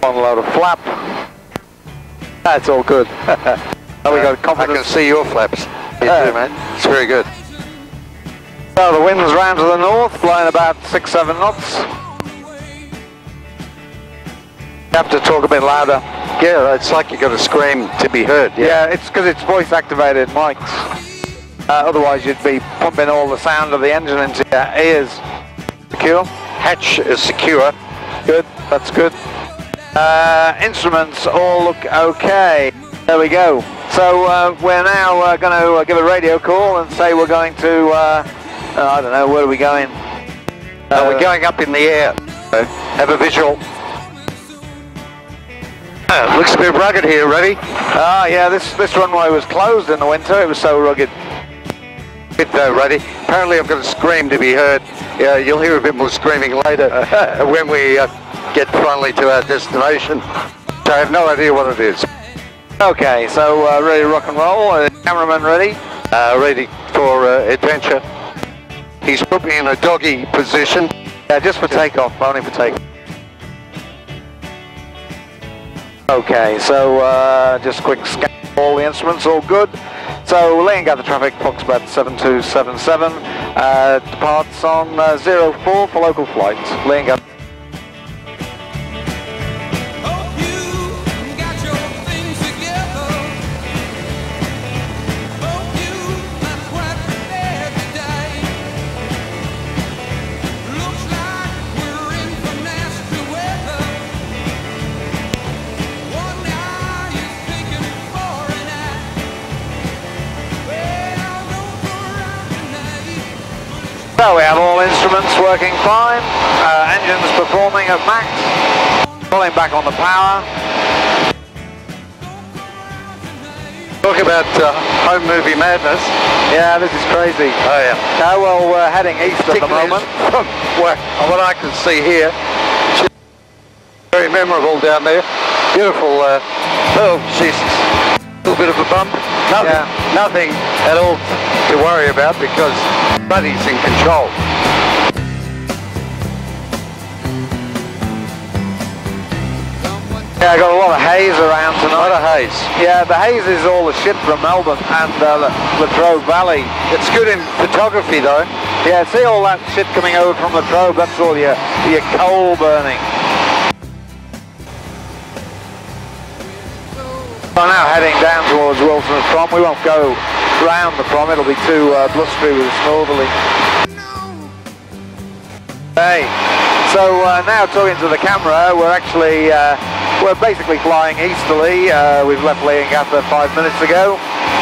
One load of flap. That's all good. now we got confidence. I can see your flaps. You Yeah. do, man. It's very good. So the wind's round to the north, blowing about six, seven knots. You have to talk a bit louder. Yeah, it's like you've got to scream to be heard. Yeah, it's because it's voice activated mics. Uh, otherwise you'd be pumping all the sound of the engine into your ears. Secure? Hatch is secure. Good, that's good. Uh, instruments all look okay. There we go. So uh, we're now uh, going to uh, give a radio call and say we're going to, uh, uh, I don't know, where are we going? Uh, we're going up in the air. Have a visual. Uh, looks a bit rugged here. Ready? Ah, yeah, this, this runway was closed in the winter. It was so rugged. Bit though, ready? Apparently I've got a scream to be heard. Yeah, you'll hear a bit more screaming later when we uh, get finally to our destination. So I have no idea what it is. Okay, so uh, ready to rock and roll. Uh, cameraman ready? Uh, ready for uh, adventure. He's put me in a doggy position. Yeah, just for takeoff, only for takeoff. Okay, so uh, just quick scan all the instruments, all good. So Leongatha traffic, Foxbat 7277, uh, departs on uh, 04 for local flights. Leongatha. Working fine, uh, engines performing at max, pulling back on the power. Talk about uh, home movie madness. Yeah, this is crazy. Oh yeah. Uh, well, we're heading east at the moment. From what, I can see here, very memorable down there. Beautiful. Uh, oh, she's a little bit of a bump. Nothing, Yeah. nothing at all to worry about because Buddy's in control. Yeah, I got a lot of haze around tonight. A lot of haze. Yeah, the haze is all the shit from Melbourne and uh, Latrobe Valley. It's good in photography though. Yeah, see all that shit coming over from Latrobe, that's all your, your coal burning. We're now heading down towards Wilson's Prom. We won't go round the prom, it'll be too uh, blustery with us northerly. Hey, so uh, now talking to the camera, we're actually, uh, we're basically flying easterly. Uh, we've left Leongatha five minutes ago,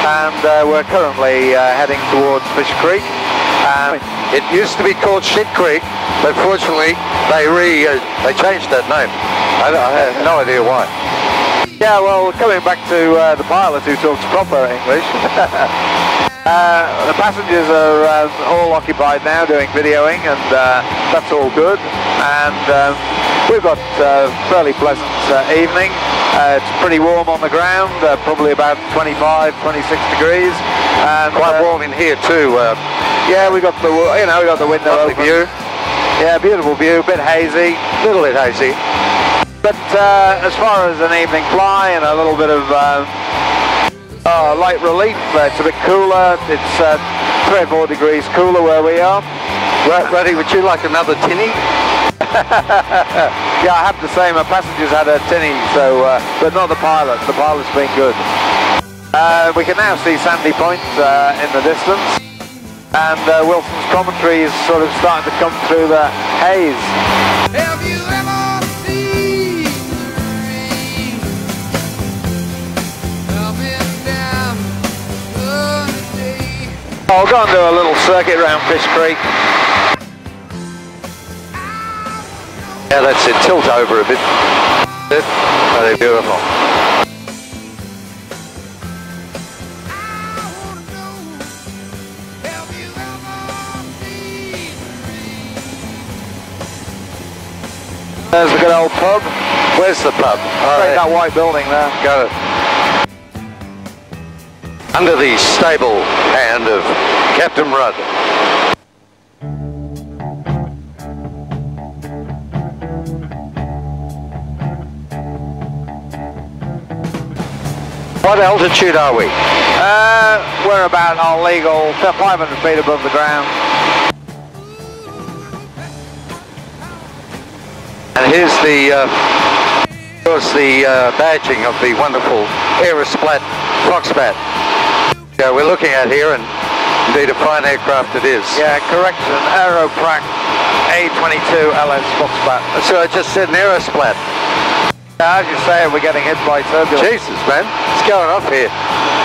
and uh, we're currently uh, heading towards Fish Creek. Um, It used to be called Shit Creek, but fortunately they re uh, they changed that name. I, I have no idea why. yeah, well, coming back to uh, the pilot who talks proper English. Uh, the passengers are um, all occupied now doing videoing and uh, that's all good and um, we've got a fairly pleasant uh, evening uh, it's pretty warm on the ground uh, probably about 25 26 degrees and Quite uh, warm in here too. Uh, yeah we got the you know we got the window open view. yeah beautiful view a bit hazy little bit hazy. but uh, as far as an evening fly and a little bit of um, uh, light relief, uh, it's a bit cooler. It's uh, three or four degrees cooler where we are. Buddy, would you like another tinny? Yeah, I have to say my passengers had a tinny, so uh, but not the pilot. The pilot's been good. Uh, we can now see Sandy Point uh, in the distance, and uh, Wilson's promontory is sort of starting to come through the haze. I'll go and do a little circuit round Fish Creek. Yeah, that's it. Tilt over a bit. Oh, they're beautiful. I wanna know, have you ever seen the rain? There's the good old pub. Where's the pub? Oh, Right, that white building there. Got it. Under the stable hand of Captain Rudd. What altitude are we? Uh, we're about our legal 500 feet above the ground. And here's the, uh, here's the uh, badging of the wonderful Aerosplat Foxbat. Yeah, we're looking at here and indeed a fine aircraft it is. Yeah, correction, Aeroprakt A22 LS Foxbat. So I just said an Aerosplat. As you say, we're getting hit by turbulence. Jesus, man, it's going off here.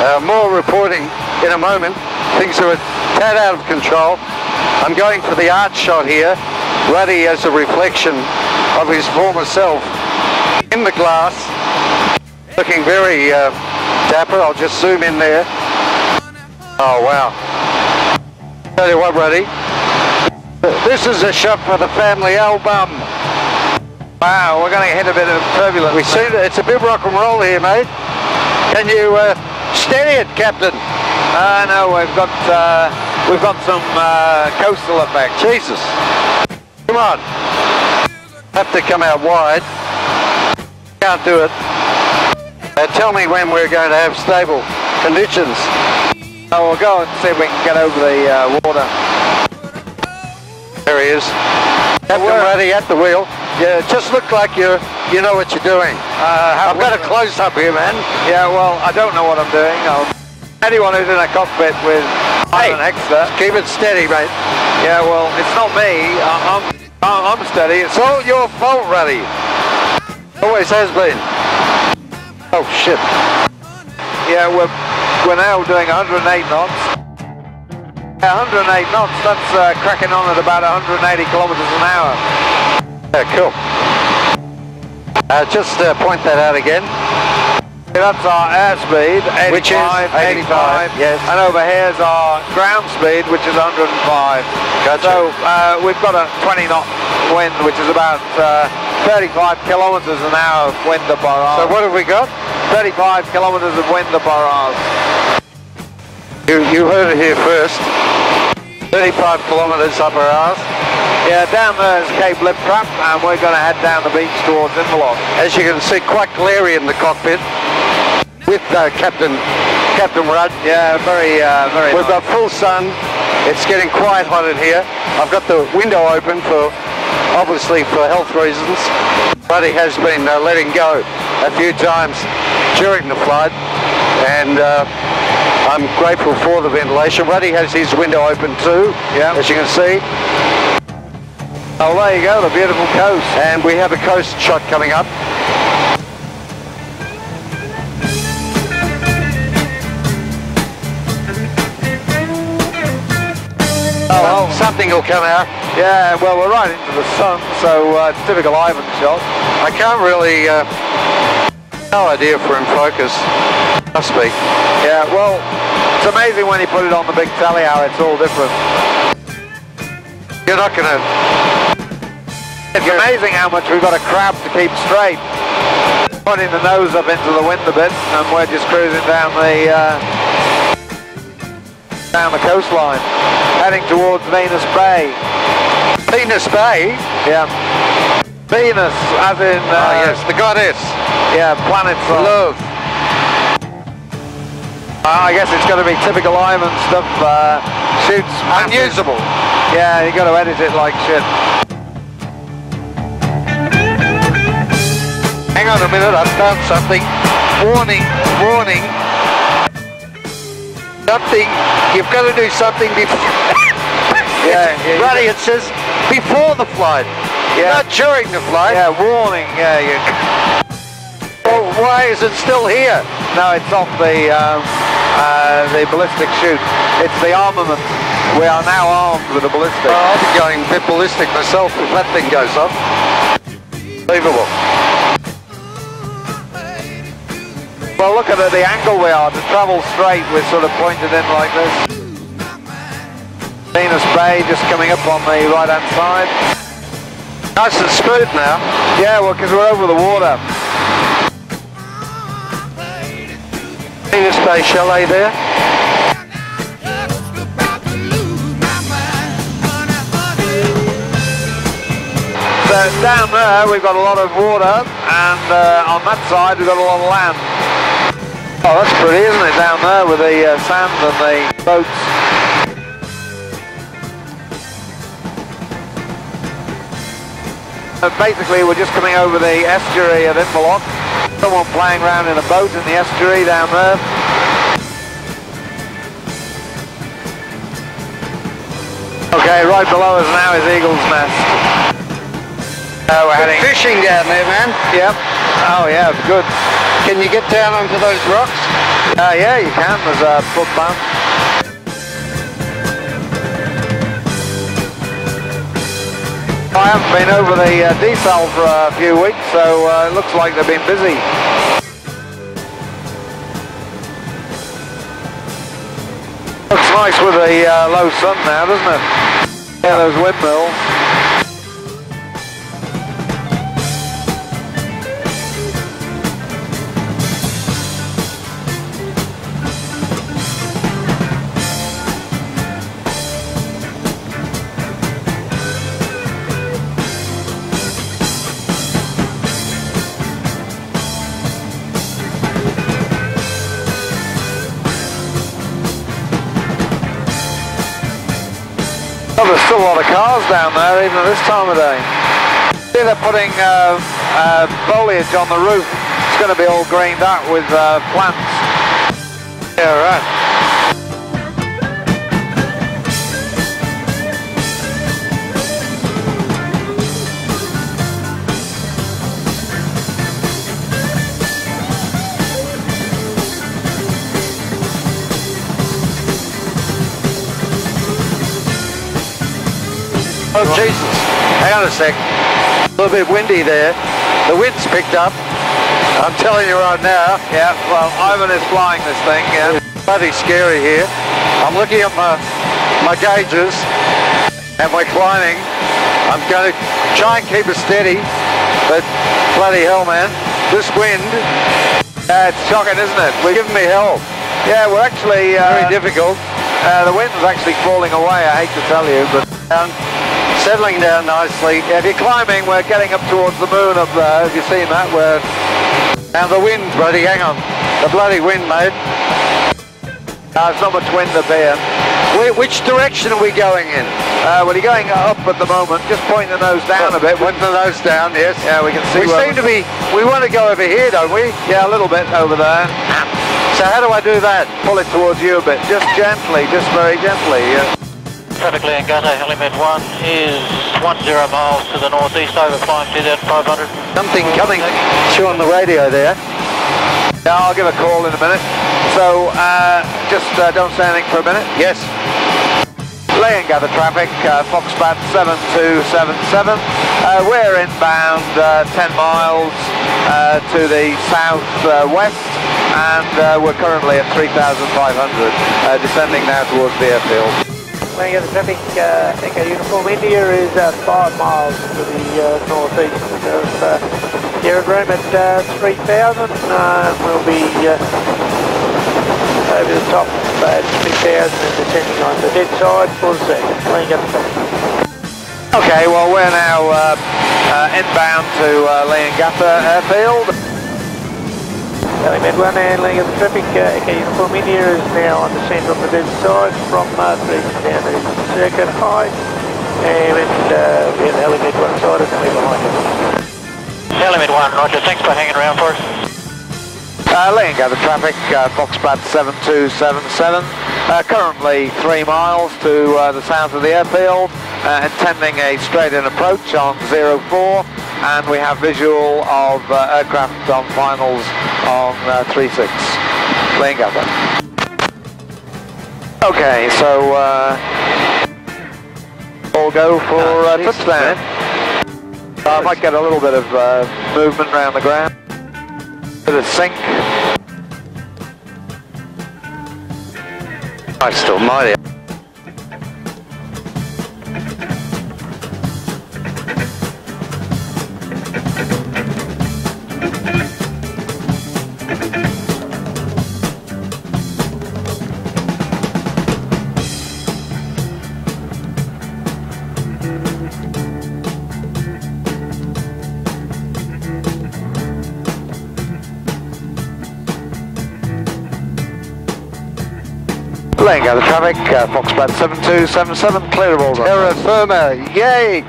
Uh, more reporting in a moment. Things are a tad out of control. I'm going for the art shot here. Ruddy as a reflection of his former self in the glass. Looking very uh, dapper. I'll just zoom in there. Oh, wow. Tell you what, Ruddy. This is a shot for the family album. Wow, we're going to hit a bit of turbulence. We see that it's a bit rock and roll here, mate. Can you uh, steady it, Captain? Uh, no, we've got uh, we've got some uh, coastal effect. Jesus. Come on. Have to come out wide. Can't do it. Uh, tell me when we're going to have stable conditions. Oh, we'll go and see if we can get over the uh, water. There he is. Captain? Ruddy at the wheel. Yeah, just look like you you know what you're doing. Uh, I've got a close up here, man. Yeah, well, I don't know what I'm doing. I'll, anyone who's in a cockpit with Hey. an extra. Keep it steady, mate. Yeah, well, it's not me. I'm I'm I'm steady. It's It's all your fault, Ruddy. Always has been. Oh shit. yeah, we're we're now doing 108 knots. 108 knots. That's uh, cracking on at about 180 kilometers an hour. Yeah, cool. Uh, just uh, point that out again. That's our airspeed, 85, Which is 85, yes. And over here's our ground speed, which is 105. Gotcha. So uh, we've got a 20 knot wind, which is about uh, 35 kilometers an hour of wind up our So what have we got? 35 kilometers of wind up our arse. You, you heard it here first. 35 kilometres up our arse. Yeah, down there is Cape Lip and we're going to head down the beach towards Inverloch. As you can see, quite glary in the cockpit with uh, Captain Captain Rudd. Yeah, very, uh, very We've nice. got full sun. It's getting quite hot in here. I've got the window open for, obviously, for health reasons. Buddy has been uh, letting go a few times during the flight, and uh, I'm grateful for the ventilation. Ruddy has his window open too, Yeah. as you can see. Oh, there you go, the beautiful coast. And we have a coast shot coming up. Oh, well, Something will come out. yeah, well, we're right into the sun, so uh, it's typical Ivan shot. I can't really, uh, no idea if we're in focus. Must be. Yeah, well, it's amazing when you put it on the big telly how it's all different. You're not going to, It's amazing how much we've got a crab to keep straight. Putting the nose up into the wind a bit, and we're just cruising down the uh, down the coastline, heading towards Venus Bay. Venus Bay. Yeah, Venus, as in uh, Ah, yes, the goddess. yeah, planets. on- Love. Uh, I guess it's going to be typical Ivan stuff. Uh, shoots Unusable. Yeah, you got to edit it like shit. Hang on a minute, I've found something. Warning, warning. Something, you've got to do something before. Yeah, yeah, Buddy, it says before the flight. Yeah. Not during the flight. Yeah, warning. Yeah, you. Well, why is it still here? No, it's off the um, uh, the ballistic chute. It's the armament. We are now armed with a ballistic. Oh, I'll be going a bit ballistic myself if that thing goes off. Unbelievable. Well, look at the, the angle we are. To travel straight, we're sort of pointed in like this. Venus Bay just coming up on the right-hand side. Nice and smooth now. Yeah, well, because we're over the water. Venus Bay Chalet there. So down there, we've got a lot of water, and uh, on that side, we've got a lot of land. Oh, that's pretty, isn't it, down there with the uh, sand and the boats. And basically, we're just coming over the estuary of Inverloch. Someone playing around in a boat in the estuary down there. Okay, right below us now is Eagle's Nest. Uh, we're heading. Fishing down there, man. Yep. Oh yeah, good. Can you get down onto those rocks? Uh, yeah, you can. There's a foot footpath. I haven't been over the uh, desal for a few weeks, so uh, it looks like they've been busy. Looks nice with the uh, low sun now, doesn't it? Yeah, those windmills. Oh, there's still a lot of cars down there, even at this time of day. See, they're putting uh, uh, foliage on the roof. It's going to be all greened out with uh, plants. Yeah, right. Oh, Jesus. Hang on a sec. A little bit windy there. The wind's picked up. I'm telling you right now. Yeah, well, Ivan is flying this thing, yeah. It's bloody scary here. I'm looking at my, my gauges and we're climbing. I'm going to try and keep it steady, but bloody hell, man. This wind, Uh, it's shocking, isn't it? we're giving me hell. Yeah, we're actually... Very Uh, difficult. uh, the wind's actually falling away, I hate to tell you, but... Down, settling down nicely. If you're climbing, we're getting up towards the moon up there. Have you seen that? We're... Now the wind, bloody, hang on. The bloody wind, mate. Uh, there's not much wind up here. Wh- which direction are we going in? Uh, well, you're going up at the moment. Just point the nose down a bit. Point the nose down, yes. Yeah, we can see We seem to be, we want to go over here, don't we? Yeah, a little bit over there. So how do I do that? Pull it towards you a bit. Just gently, just very gently. Yeah. Traffic Leongatha, Helimed 1 is 10 miles to the northeast, over flying 2500. Something coming through on the radio there. Yeah, I'll give a call in a minute. So, uh, just uh, don't say anything for a minute. Yes. Leongatha traffic, uh, Foxbat 7277. Uh, we're inbound uh, 10 miles uh, to the southwest and uh, we're currently at 3,500, uh, descending now towards the airfield. The traffic, uh, Echo Uniform India is uh, five miles to the uh, northeast of uh, the aerodrome at uh, 3,000. Uh, we'll be uh, over the top at 2,000 and descending on the dead side for the second. Traffic. Okay, well we're now inbound to uh, Leongatha Airfield. Helimed 1 handling of the traffic, uh, Echo Uniform India is now on the centre on the dead side from uh, 3 down to circuit high. And uh, we have Helimed 1 side and then we're behind it. Helimed 1, roger, thanks for hanging around for us. Uh, the traffic, uh, Foxbat 7277. Uh, currently three miles to uh, the south of the airfield, uh, intending a straight-in approach on 04, and we have visual of uh, aircraft on finals on uh, 36. Leongatha. Okay, so uh, all go for uh, Jesus, touchdown. I might get a little bit of uh, movement around the ground. Bit of sink. Christ almighty. Leongatha traffic, uh, Foxbat 7277, clear of all the... Terra firma, yay!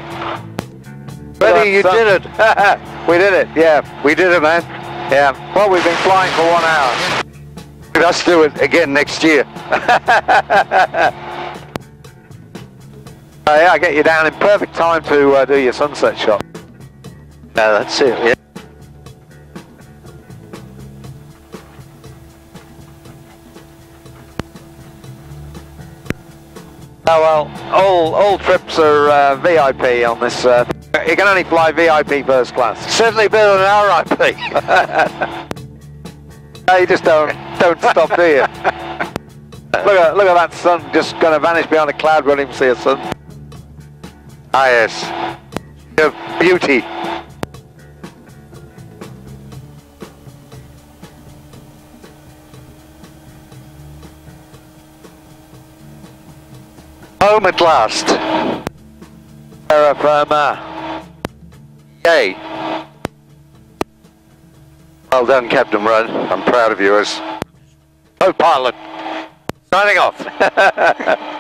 Buddy, you uh, did it. we did it, yeah, We did it, man. yeah. Well, we've been flying for one hour. Let's do it again next year. Uh, yeah, I get you down in perfect time to uh, do your sunset shot. No, that's it. Yeah. Oh well, all all trips are uh, VIP on this. Uh, you can only fly VIP first class. Certainly better than RIP. You just don't don't stop, do you? Look at look at that sun just going to vanish behind a cloud. Won't even see a sun. ah, yes. Your beauty. Home at last. Terra firma. Yay. Well done, Captain Rudd. I'm proud of you as co-pilot. Signing off.